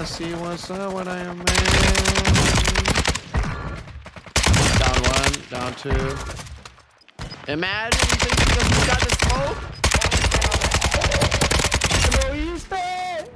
wanna see what's up when I am man. Down one, down two. Imagine you think you got the smoke. No, he's dead.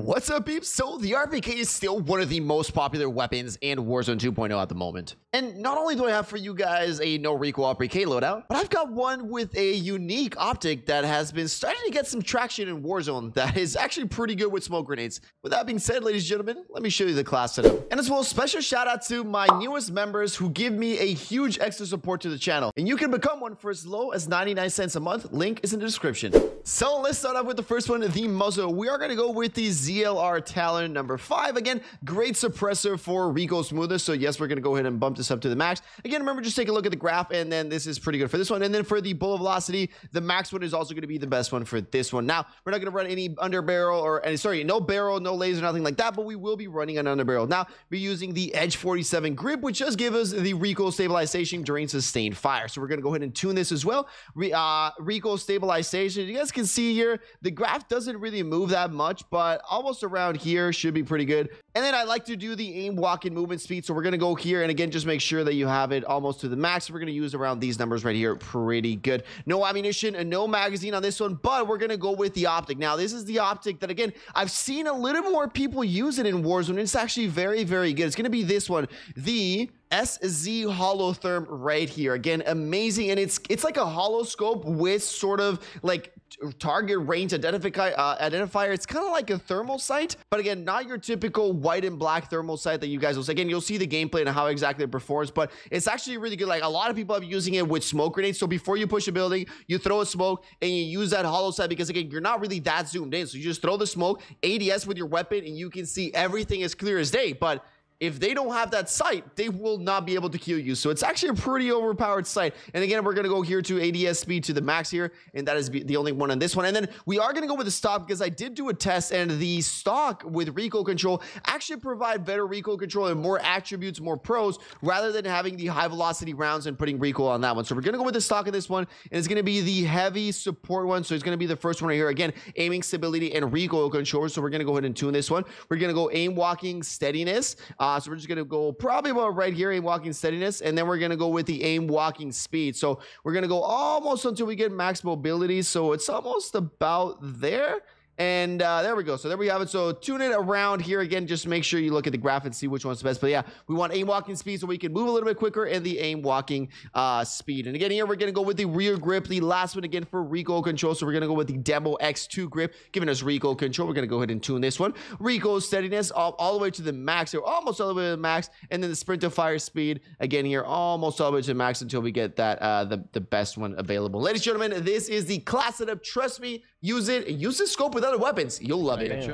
What's up, peeps? So, the RPK is still one of the most popular weapons in Warzone 2.0 at the moment. And not only do I have for you guys a no recoil RPK loadout, but I've got one with a unique optic that has been starting to get some traction in Warzone that is actually pretty good with smoke grenades. With that being said, ladies and gentlemen, let me show you the class setup. And as well, special shout out to my newest members who give me a huge extra support to the channel. And you can become one for as low as 99 cents a month. Link is in the description. So let's start off with the first one, the muzzle. We are going to go with the ZLR Talon number five. Again, great suppressor for recoil smoothness. So yes, we're going to go ahead and bump this up to the max. Again, remember, just take a look at the graph and then this is pretty good for this one. And then for the bullet velocity, the max one is also going to be the best one for this one. Now, we're not going to run any under barrel or any, sorry, no barrel, no laser, nothing like that, but we will be running an under barrel. Now, we're using the Edge 47 grip, which does give us the recoil stabilization during sustained fire. So we're going to go ahead and tune this as well. Re, uh, recoil stabilization. You guys can see here, the graph doesn't really move that much, but almost around here should be pretty good. And then I like to do the aim walk and movement speed. So we're going to go here and again, just make sure that you have it almost to the max. We're going to use around these numbers right here. Pretty good. No ammunition and no magazine on this one, but we're going to go with the optic. Now, this is the optic that again, I've seen a little more people use it in Warzone. It's actually very, very good. It's going to be this one, the SZ Holotherm right here. Again, amazing. And it's it's like a holoscope with sort of like target range identify, uh, identifier. It's kind of like a thermal sight, but again, not your typical white and black thermal sight that you guys will see. Again, you'll see the gameplay and how exactly it performs, but it's actually really good. Like a lot of people have using it with smoke grenades. So before you push a building, you throw a smoke and you use that holo sight because again, you're not really that zoomed in. So you just throw the smoke, ADS with your weapon, and you can see everything as clear as day. But if they don't have that sight, they will not be able to kill you. So it's actually a pretty overpowered sight. And again, we're going to go here to ADS speed to the max here. And that is the only one on this one. And then we are going to go with the stock because I did do a test and the stock with recoil control actually provide better recoil control and more attributes, more pros, rather than having the high velocity rounds and putting recoil on that one. So we're going to go with the stock in this one. And it's going to be the heavy support one. So it's going to be the first one right here. Again, aiming stability and recoil control. So we're going to go ahead and tune this one. We're going to go aim walking steadiness. Uh, so we're just going to go probably about right here, aim walking steadiness, and then we're going to go with the aim walking speed. So we're going to go almost until we get max mobility. So it's almost about there. And uh, there we go. So there we have it. So tune it around here again. Just make sure you look at the graph and see which one's the best. But yeah, we want aim walking speed so we can move a little bit quicker and the aim walking uh, speed. And again, here we're going to go with the rear grip. The last one again for recoil control. So we're going to go with the Demo X2 grip, giving us recoil control. We're going to go ahead and tune this one. Recoil steadiness all, all the way to the max here, almost all the way to the max. And then the sprint to fire speed again here, almost all the way to the max until we get that uh, the, the best one available. Ladies and gentlemen, this is the class setup. Trust me, use it. Use the scope with other weapons. You'll love it. Uh, yeah,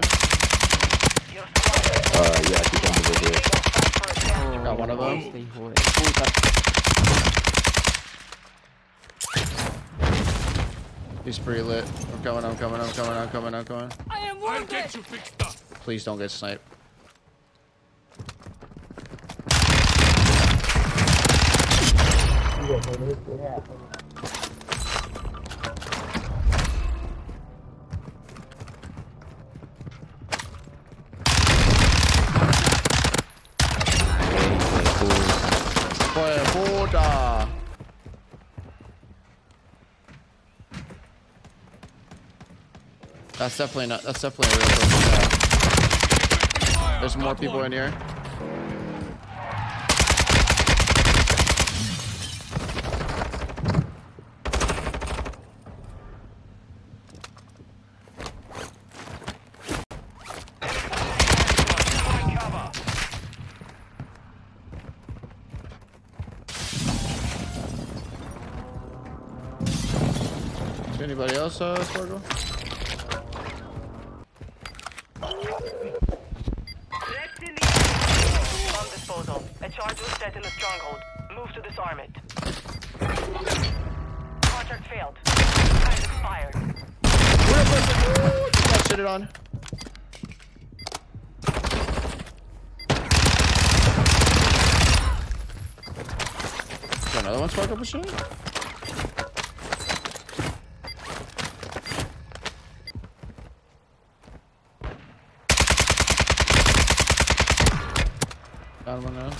I think I'm over here. Got one of them. He's pretty lit. I'm coming, I'm coming, I'm coming, I'm coming, I'm coming. I am I'll worth get it. you fixed up. Please don't get sniped. Fue That's definitely not. That's definitely a real person. Yeah. There's more people in here. Is anybody else, uh, Sparkle? stronghold. Move to disarm it. Contract failed. Time expired. We're a it on. another one spark up a shot? Got one now.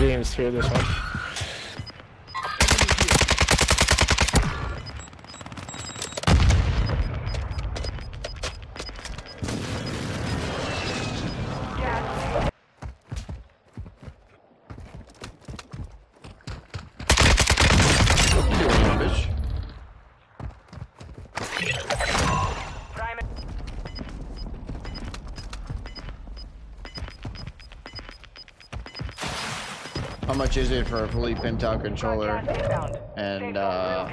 I didn't even steer this one. How much is it for a fully pinned out controller? And, uh.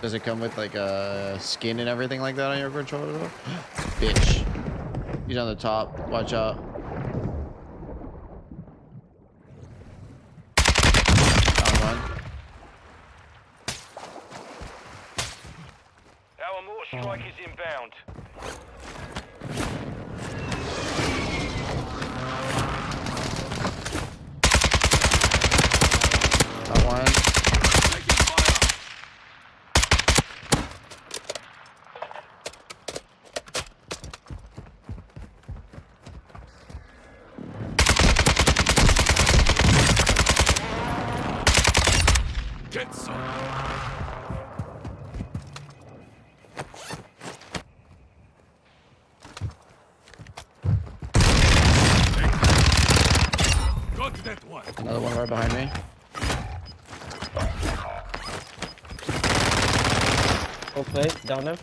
Does it come with like a skin and everything like that on your controller? Bitch. He's on the top. Watch out. One. Our mortar strike is inbound. Another right behind me. Okay, down there.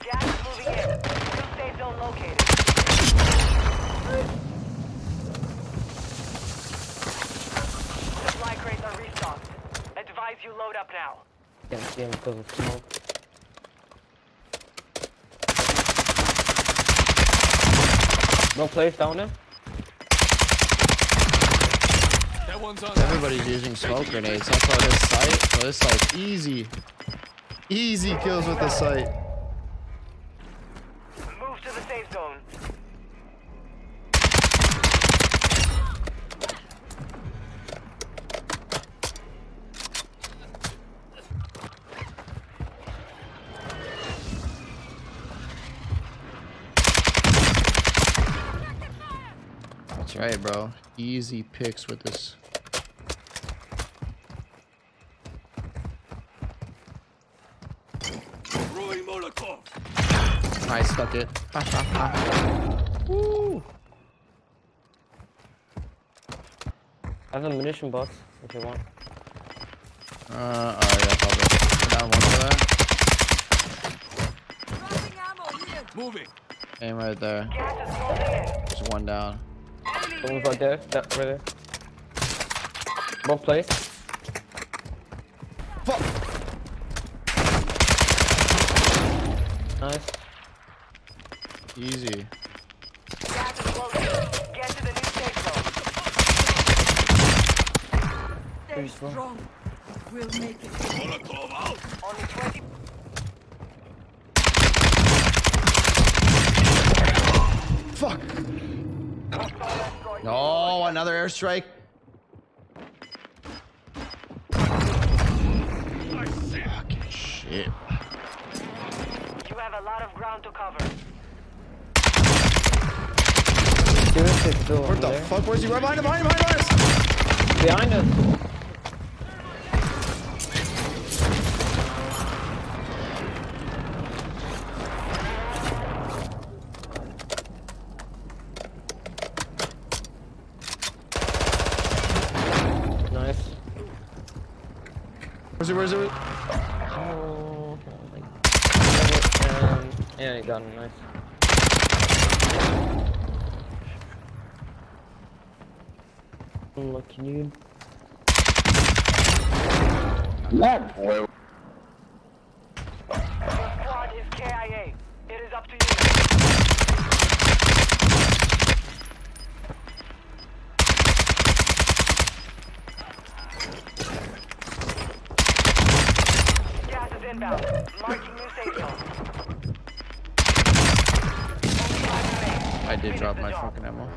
Gas moving in. New safe zone located. Supply crates are restocked. Advise you load up now. Can't because of smoke. No place down there. Everybody's using smoke grenades. That's why this sight. So this sight's easy. Easy kills with the sight. Move to the safe zone. That's right, bro. Easy picks with this. I stuck it. Woo. I have a munition box if you want. Uh, alright, that's all good. Down one for that. Aim right there. Gas is closing in. Just one down. Someone's right there. That right there. Both place. Nice. Easy. Gas is closing in. Get to the new safe zone. Pretty strong. Only 20 Fuck! No, another airstrike. Fucking shit. You have a lot of ground to cover. Seriously, What the there. fuck? Where's he? Right behind him, behind him, behind us! Behind us. Nice. Where's he? Where's he? Oh, and, yeah, he got him. Nice. Lucky dude. Your squad is KIA. It is up to you. Gas is inbound. Marking I did drop my fucking ammo.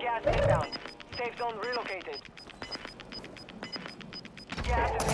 Gas inbound. Safe zone relocated. Gas